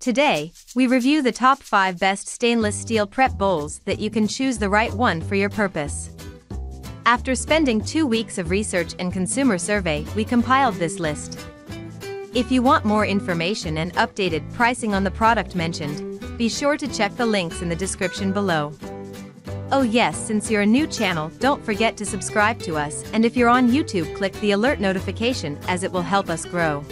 Today, we review the top 5 best stainless steel prep bowls that you can choose the right one for your purpose. After spending two weeks of research and consumer survey, we compiled this list. If you want more information and updated pricing on the product mentioned, be sure to check the links in the description below. Oh yes, since you're a new channel, don't forget to subscribe to us, and if you're on YouTube click the alert notification as it will help us grow.